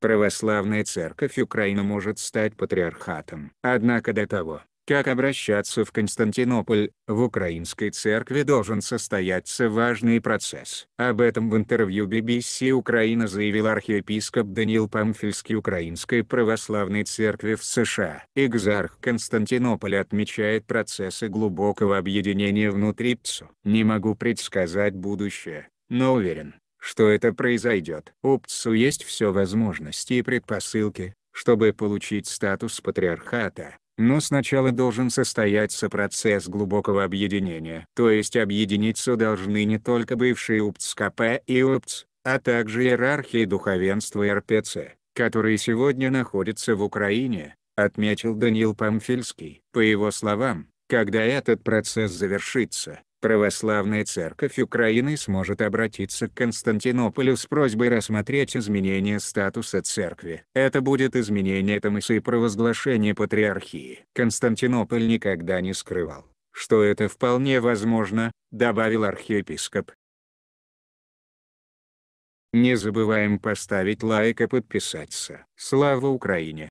православная церковь Украины может стать патриархатом. Однако до того, как обращаться в Константинополь, в Украинской церкви должен состояться важный процесс. Об этом в интервью BBC Украина заявил архиепископ Даниил Памфильский Украинской Православной Церкви в США. Экзарх Константинополя отмечает процессы глубокого объединения внутри ПЦУ. «Не могу предсказать будущее, но уверен, что это произойдет. У ПЦУ есть все возможности и предпосылки, чтобы получить статус патриархата. Но сначала должен состояться процесс глубокого объединения. То есть объединиться должны не только бывшие УПЦКП и УПЦ, а также иерархии духовенства и РПЦ, которые сегодня находятся в Украине, отметил Даниил Памфильский. По его словам, когда этот процесс завершится, Православная Церковь Украины сможет обратиться к Константинополю с просьбой рассмотреть изменение статуса церкви. Это будет изменение Томаса и провозглашение патриархии. Константинополь никогда не скрывал, что это вполне возможно, добавил архиепископ. Не забываем поставить лайк и подписаться. Слава Украине!